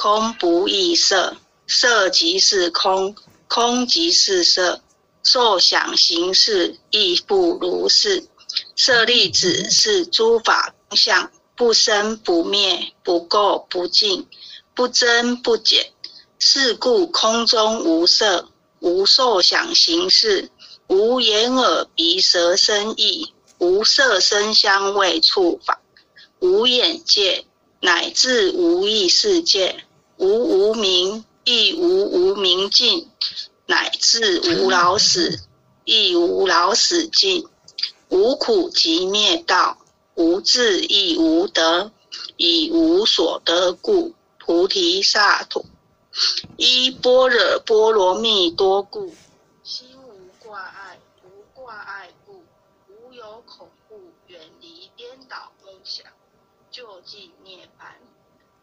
空不异色，色即是空，空即是色，受想行识亦复如是。舍利子是诸法空相，不生不灭，不垢不净，不增不减。是故空中无色，无受想行识，无眼耳鼻舌身意，无色声香味触法，无眼界，乃至无意世界。无无明，亦无无明尽；乃至无老死，亦无老死尽。无苦即灭道，无智亦无得，以无所得故，菩提萨埵。依般若波罗蜜多故，心无挂碍，无挂碍故，无有恐怖，远离颠倒梦想，就近涅槃。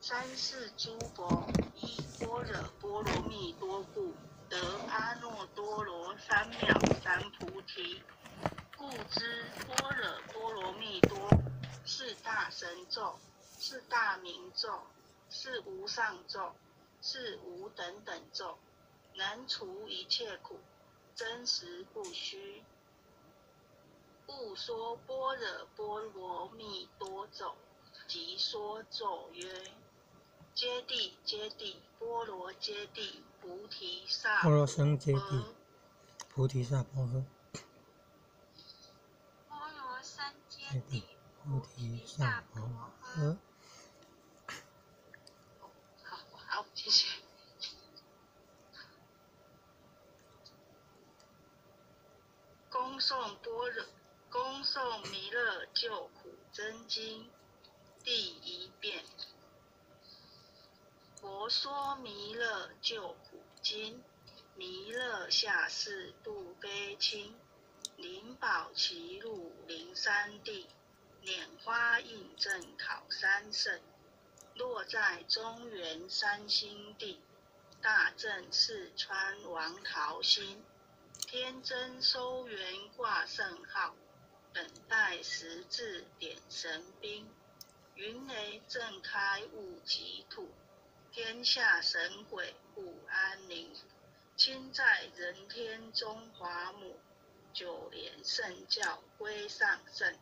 三世诸佛依般若波罗蜜多故，得阿耨多罗三藐三菩提。故知般若波罗蜜多是大神咒，是大明咒，是无上咒，是无等等咒，能除一切苦，真实不虚。故说般若波罗蜜多咒，即说咒曰。揭谛，揭谛，波罗揭谛，菩提萨波罗僧揭谛，菩提萨婆诃。波罗僧揭谛，，菩提萨婆诃。弥勒救苦经，弥勒下世度悲亲，灵宝齐入灵山地，拈花印证考三圣，落在中原三星地，大正四川王桃心，天真收元挂圣号，等待十字点神兵，云雷震开雾即吐。天下神鬼不安宁，亲在人天中华母，九莲圣教归上圣，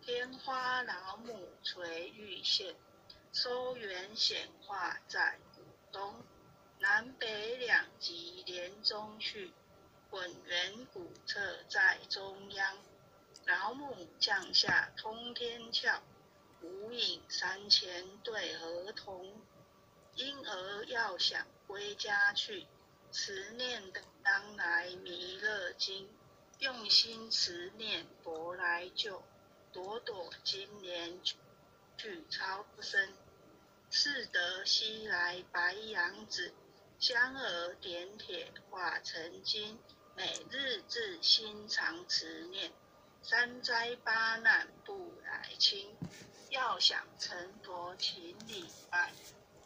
天花老母垂玉线，收元显化在古东，南北两极连中续，混元古册在中央，老母降下通天窍，无影三千对河童。因而要想归家去，持念当来弥勒经，用心持念佛来救，朵朵金莲去超生，是得西来白羊子，香儿点铁化成金，每日自心常持念，三灾八难不来侵，要想成佛请礼拜。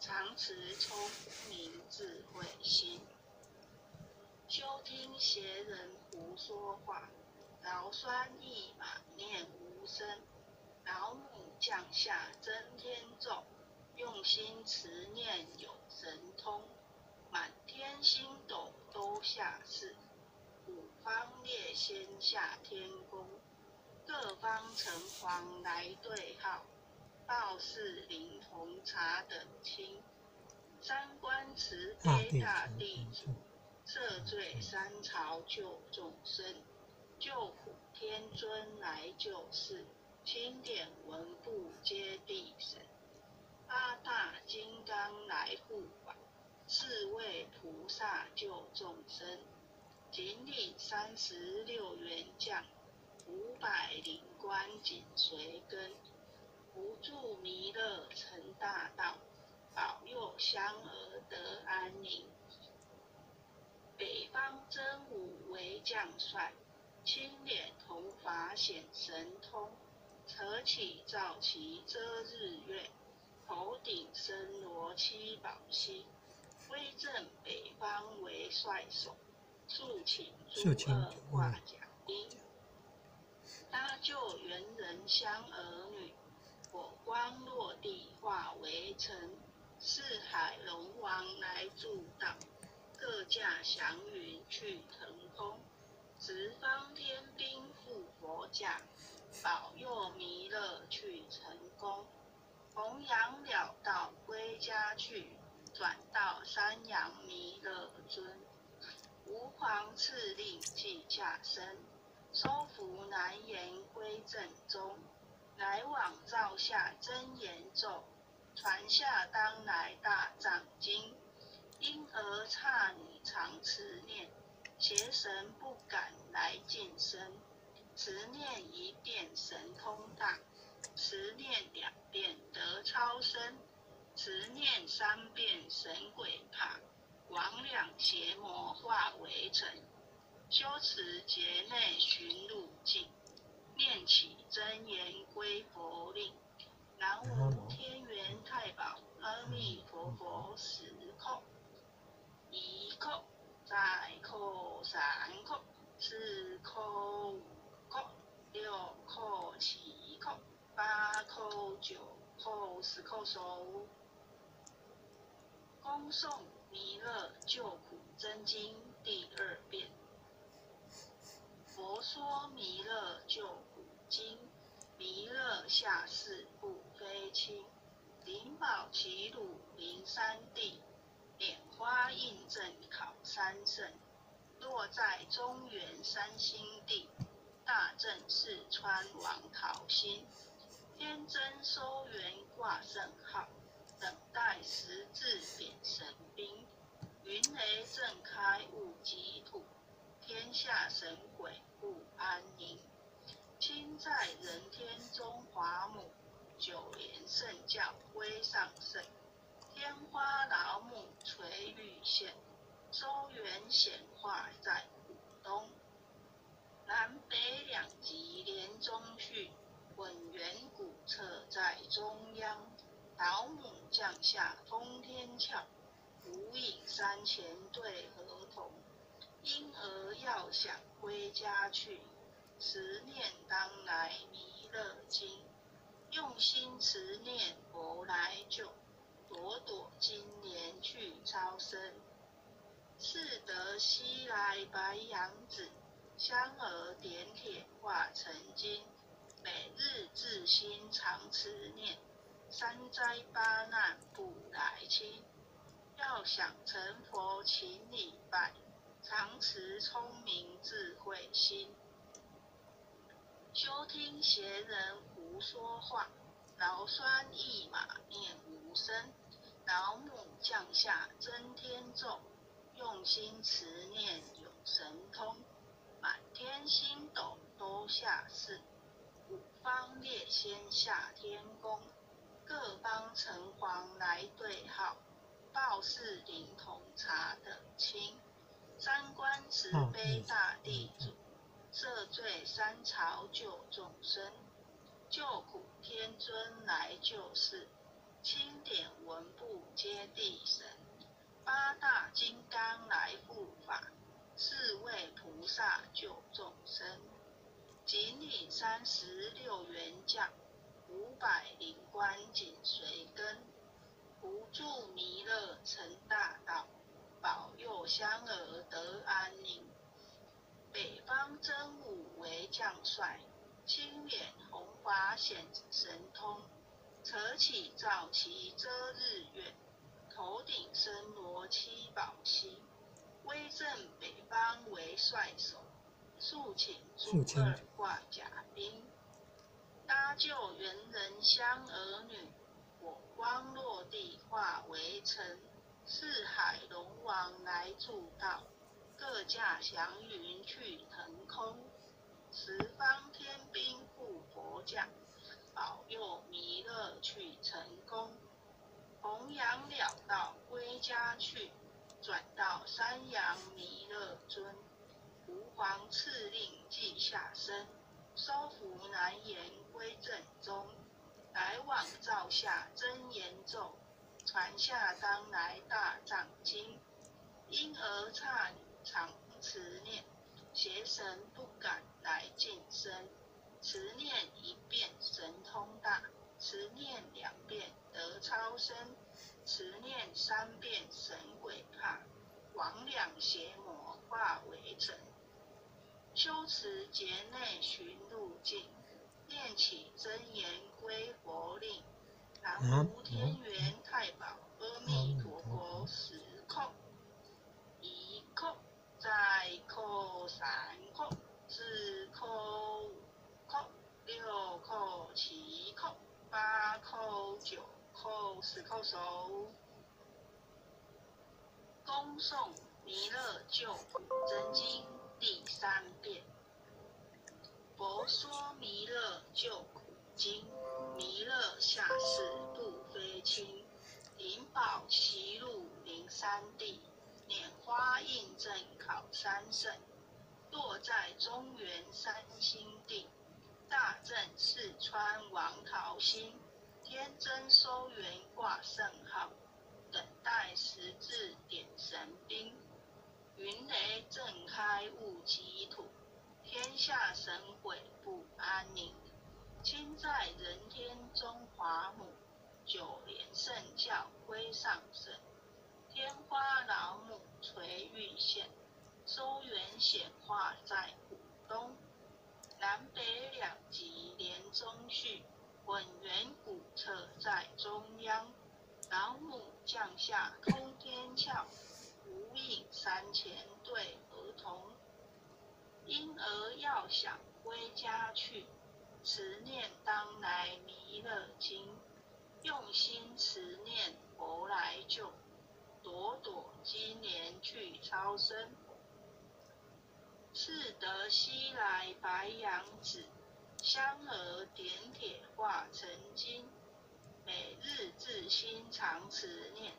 常持聪明智慧心，休听邪人胡说话，劳酸一马念无声。老母降下真天咒，用心持念有神通，满天星斗都下世，五方列仙下天宫，各方城隍来对号。道士灵童茶等亲，三官慈悲大地主，赦罪三朝救众生，救苦天尊来救世，清点文部接地神，八大金刚来护法，四位菩萨救众生，锦鲤三十六元将，五百灵官紧随跟。不住弥勒成大道，保佑香儿得安宁。北方真武为将帅，青脸铜发显神通，扯起皂旗遮日月，头顶身罗七宝星，威震北方为帅首，肃请诸恶挂甲兵，搭救猿人香儿女。火光落地化为尘，四海龙王来助道，各驾祥云去腾空，十方天兵护佛驾，保佑弥勒去成功。弘扬了道归家去，转到山阳弥勒尊。吾皇敕令即下生，收服难言归正宗。来往照下真言咒，传下当来大藏经。因而刹女常持念，邪神不敢来近身。持念一遍神通大，持念两遍得超生，持念三遍神鬼怕。魍魉邪魔化为尘，修持劫内寻路径。念起真言归佛令，南无天元太保阿弥陀佛时空，一叩再叩三叩四叩五叩六叩七叩八叩九叩十叩手，恭诵弥勒救苦真经第二遍。佛说弥勒救苦经，弥勒下世不非亲。灵宝齐鲁灵山地，莲花印证考三圣。落在中原三星地，大正四川王桃心。天真收元挂圣号，圣教威上圣，天花老母垂玉线，周圆显化在古东，南北两极连中续，稳圆古彻在中央，老母降下通天窍，无影山前对河童。因而要想归家去，持念当来弥勒经，用心持念佛来救，朵朵金莲去超生。似得西来白羊子，香儿点铁化成金，每日自心常持念，三灾八难不来侵。要想成佛，请礼拜。常持聪明智慧心，休听闲人胡说话，劳酸一马念无声。老母降下真天咒，用心持念有神通。满天星斗都下世，五方列仙下天宫，各方城隍来对号，报事灵童查得清。三观慈悲大地主，赦罪三朝救众生，救苦天尊来救世，钦点文部接地神，八大金刚来护法，四位菩萨救众生，锦鲤三十六元将，五百灵官紧随跟，不住弥勒成大道。保佑香儿得安宁。北方真武为将帅，青脸红华显神通。扯起皂旗遮日月，头顶身罗七宝星。威震北方为帅首，肃请诸儿挂甲兵。搭救猿人香儿女，火光落地化为尘。四海龙王来助道，各驾祥云去腾空。十方天兵护佛驾，保佑弥勒去成功。弘扬了道归家去，转到山阳弥勒尊。吾皇敕令记下生，收服难言归正宗。来往照下真言咒。传下当来大藏经，婴儿刹女常持念，邪神不敢来近身。持念一遍神通大，持念两遍得超生，持念三遍神鬼怕。魍魉邪魔化为尘。修持劫内寻路径，念起真言归佛令。南无天元太保阿弥陀佛，十叩，一叩，再叩三叩，四叩，五叩，六叩，七叩，八叩，九叩，十叩首。恭诵《弥勒救苦真经》第三遍。佛说《弥勒救苦经》，弥勒下世度非轻，灵宝齐入灵山地，拈花印证考三圣，落在中原三星地，大震四川王桃心，天真收元挂圣号。等待十字点神兵，云雷震开雾积土，天下神鬼不安宁。亲在人天中华母，九连圣教归上圣。天花老母垂玉线，周元显化在股东。南北两极连中续，混元古册在中央。老母降下通天窍，无影山前对儿童。婴儿要想归家去，持念当来弥勒经。用心持念佛来救，朵朵金莲去超生。赤德西来白羊子，香儿点铁化成金。每日自心常持念，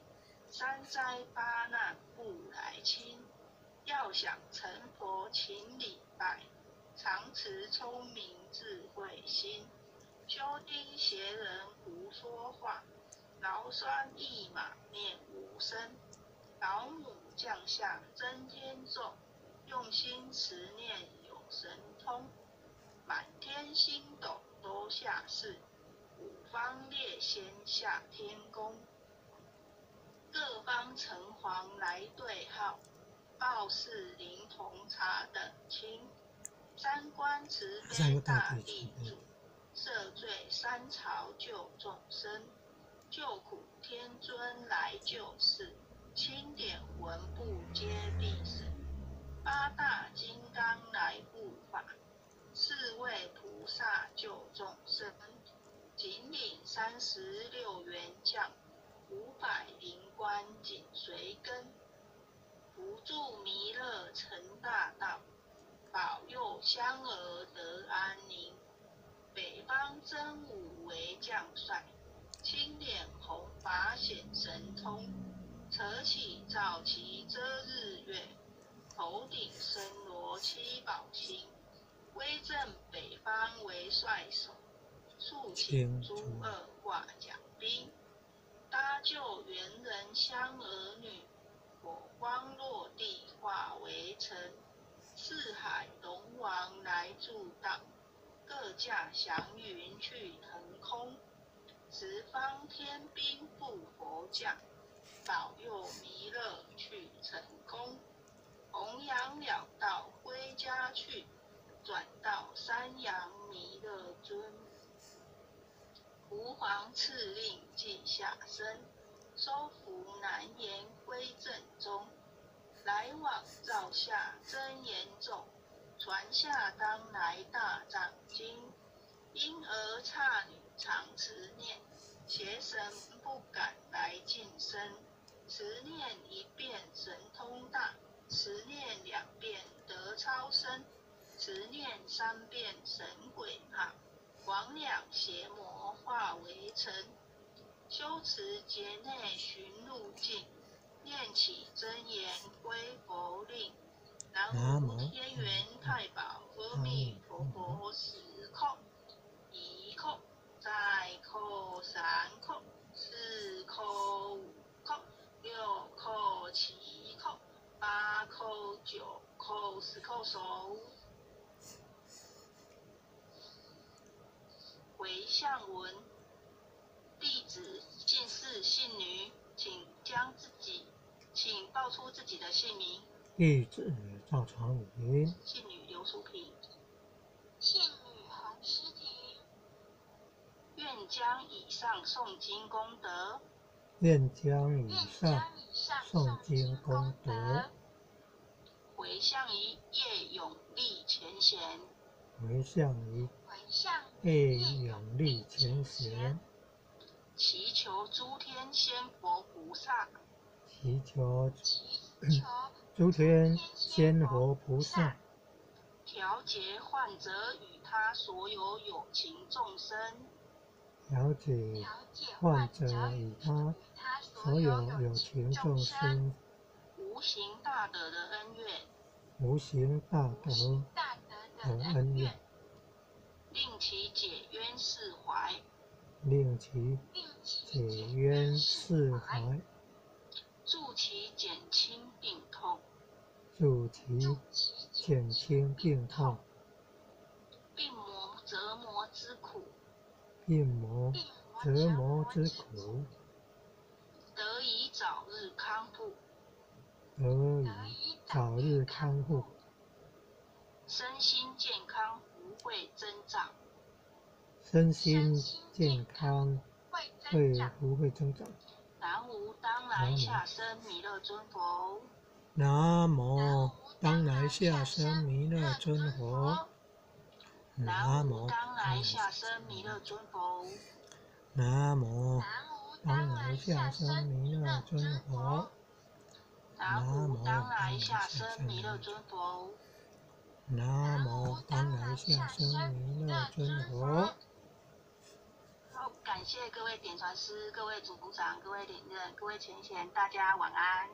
三灾八难不来侵。要想成佛请礼拜，常持聪明智慧心。修丁邪人胡说话，劳酸一马念无声。老母降下真天众，用心持念有神通。满天星斗都下世。五方列仙下天宫，各方城隍来对号，报事灵童查等清。三观慈悲大地主，赦罪三朝救众生，救苦天尊来救世，清点文部皆必审。八大金刚来护法，四位菩萨救众生。仅领三十六元将，五百灵官紧随跟，扶助弥勒成大道，保佑香儿得安宁。北方真武为将帅，青脸红发显神通，扯起早旗遮日月，头顶身罗七宝星，威震北方为帅首。竖起朱二挂甲兵，搭救猿人香儿女，火光落地化为尘。四海龙王来助道，各驾祥云去腾空。十方天兵护佛将，保佑弥勒去成功。弘扬了道归家去，转到山阳弥勒尊。吾皇赐令记下身，收服难言归正宗。来往照下真言咒，传下当来大藏经。婴儿刹女常持念，邪神不敢来近身。持念一遍神通大，持念两遍得超生，持念三遍神鬼怕。魍魉邪魔化为尘，修持劫内寻路径，念起真言归佛令。南无天元太保阿弥姓名。弟子赵长云，姓女刘淑萍，姓女韩诗婷，愿将以上诵经功德。愿将以上诵经功德。回向于叶永利前贤，回向于永力前贤，祈求诸天仙佛菩萨。祈求诸天仙佛菩萨。调节患者与他所有有情众生，调解患患者者与与他他所所有有情众生，无形大德的恩怨，无形大德的的恩怨，，令其解冤释怀，令其解解冤释释怀，助其减助其助其减轻病痛、病魔折磨之苦，病魔折磨磨之之苦，得以早日康复，得得以以早日康复，身心健康不会增长。身心健康会。不会增长？南无当来下生弥勒尊佛。南无当来下生弥勒尊佛。南无当来下生弥勒尊佛。南无当来下生弥勒尊佛。南无当来下生弥勒尊佛。南无当来下生弥勒尊佛。感谢各位点传师、各位组长、各位领任、各位前贤，大家晚安。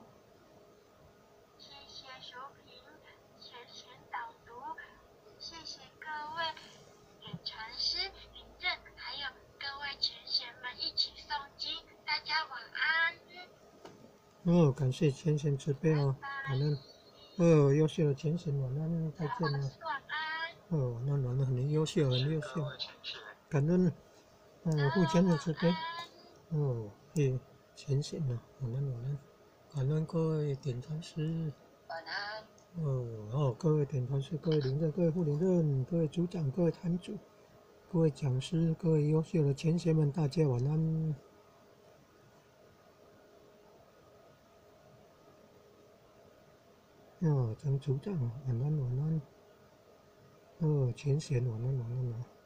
大家晚安。哦，感谢前贤慈悲哦，感恩。哦，优秀的前贤晚安，再见了。哦，晚安晚安，很优秀，很优秀，感恩。哦，父亲的慈悲。哦，谢前贤啊，晚安晚安，感恩各位点传师。晚安。哦哦，各位点传师、各位领任、各位副领任、各位组长、各位坛主、各位讲师、各位优秀的前贤们，大家晚安。哦，张组长，晚安晚安。哦，前贤晚安晚安啊。